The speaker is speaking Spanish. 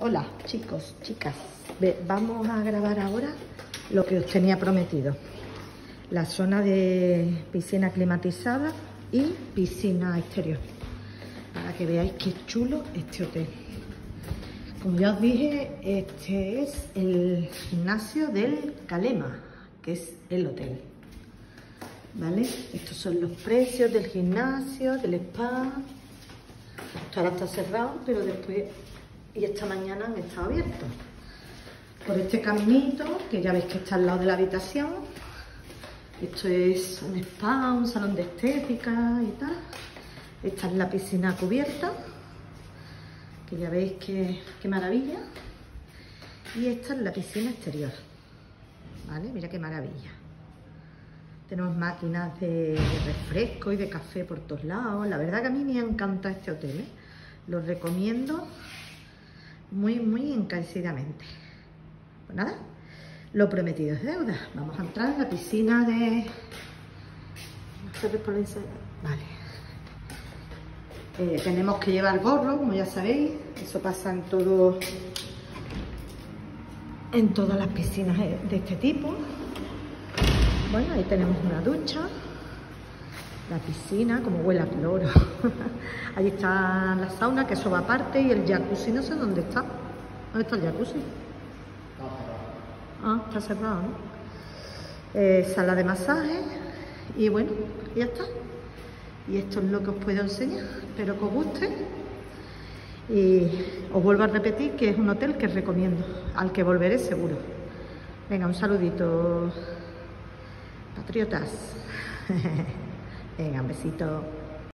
Hola chicos, chicas, vamos a grabar ahora lo que os tenía prometido. La zona de piscina climatizada y piscina exterior. Para que veáis qué chulo este hotel. Como ya os dije, este es el gimnasio del Calema, que es el hotel. ¿Vale? Estos son los precios del gimnasio, del spa. Ahora está cerrado, pero después y esta mañana han estado abiertos. Por este caminito, que ya veis que está al lado de la habitación. Esto es un spa, un salón de estética y tal. Esta es la piscina cubierta, que ya veis que, qué maravilla. Y esta es la piscina exterior. ¿Vale? Mira qué maravilla. Tenemos máquinas de, refresco y de café por todos lados. La verdad que a mí me encanta este hotel. ¿eh? Lo recomiendo muy, muy encarecidamente. Pues nada, lo prometido es deuda. Vamos a entrar en la piscina de... Vale. Eh, tenemos que llevar gorro, como ya sabéis. Eso pasa en todo... En todas las piscinas de este tipo. Bueno, ahí tenemos una ducha la piscina, como huele a cloro. Allí está la sauna, que eso va aparte, y el jacuzzi, no sé dónde está. ¿Dónde está el jacuzzi? Ah, está cerrado, ¿no? Eh, sala de masaje, y bueno, ya está. Y esto es lo que os puedo enseñar. Espero que os guste. Y os vuelvo a repetir que es un hotel que recomiendo, al que volveré seguro. Venga, un saludito, patriotas. Venga, un besito.